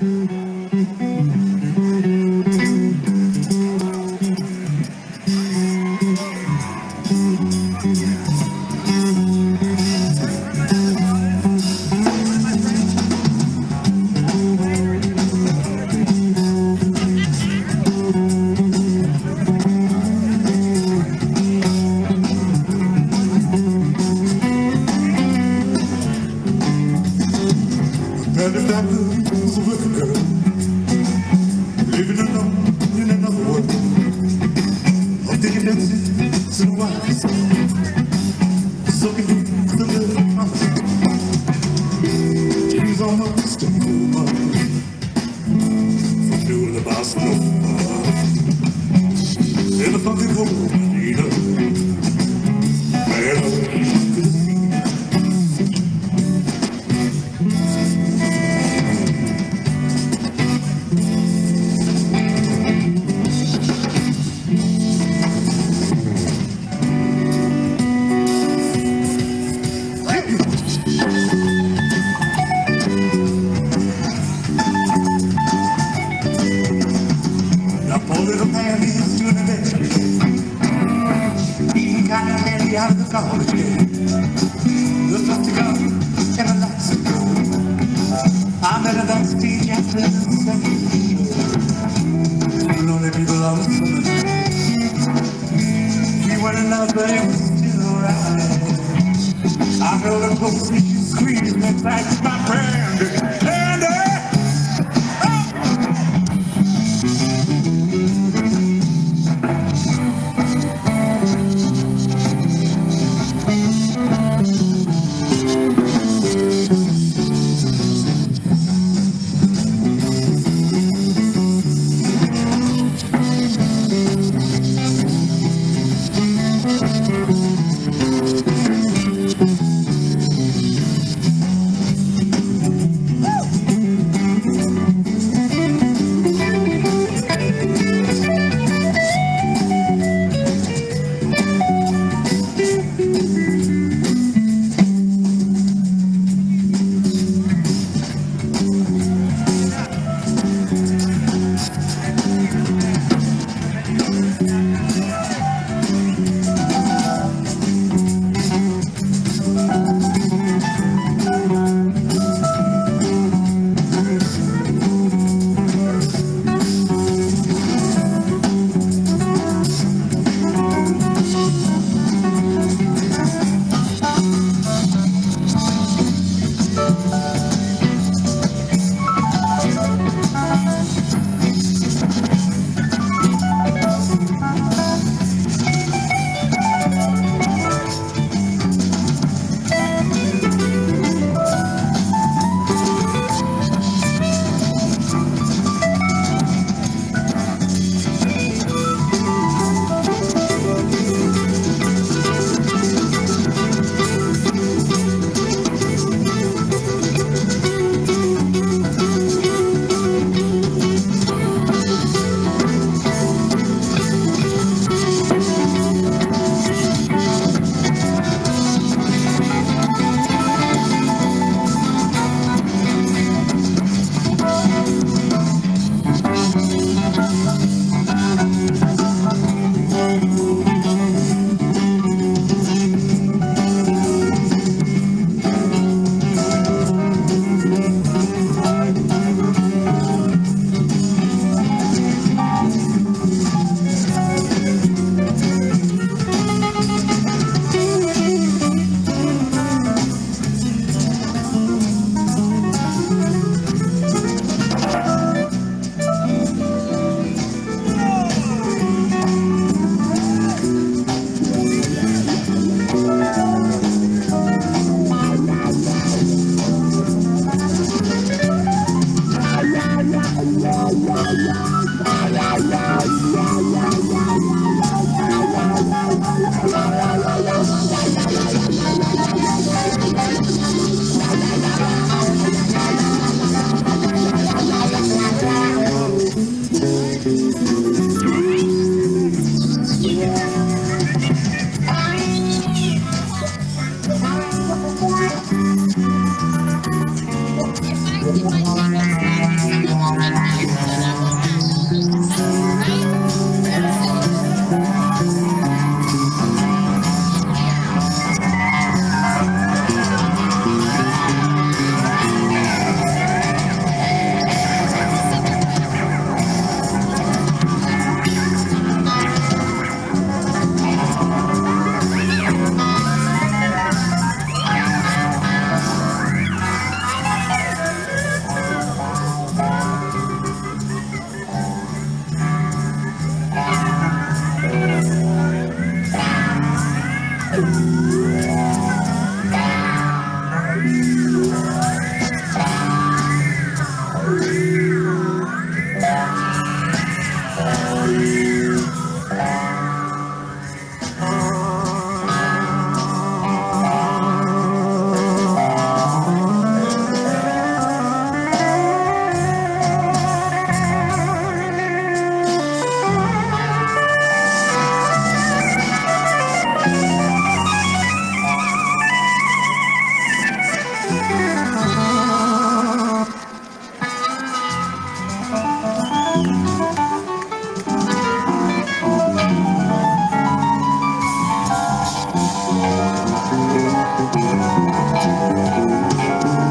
Mm-hmm. So I I to the right. I know the closer you squeeze me my brain. Woo! Thank you.